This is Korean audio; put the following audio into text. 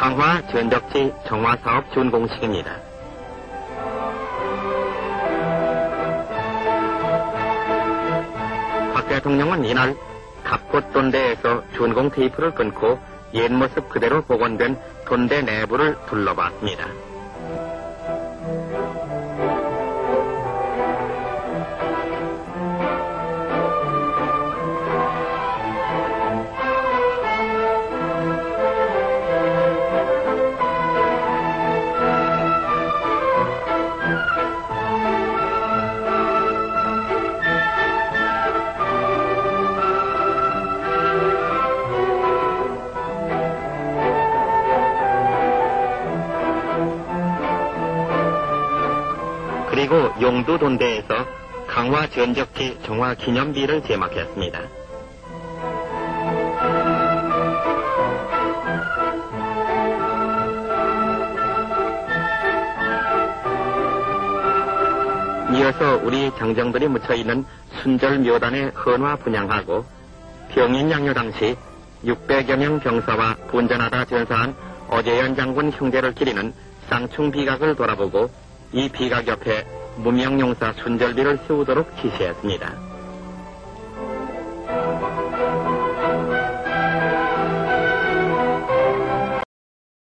강화 전적지 정화 사업 준공식입니다. 박 대통령은 이날 갑곶돈대에서 준공 테이프를 끊고 옛 모습 그대로 복원된 돈대 내부를 둘러봤습니다. 그리고 용두 돈대에서 강화 전적지 정화 기념비를 제막했습니다. 이어서 우리 장정들이 묻혀있는 순절묘단의 헌화 분양하고 병인양요 당시 600여 명 병사와 분전하다 전사한 어제연 장군 형제를 기리는 쌍충 비각을 돌아보고 이 비각 옆에 무명용사 순절비를 세우도록 지시했습니다.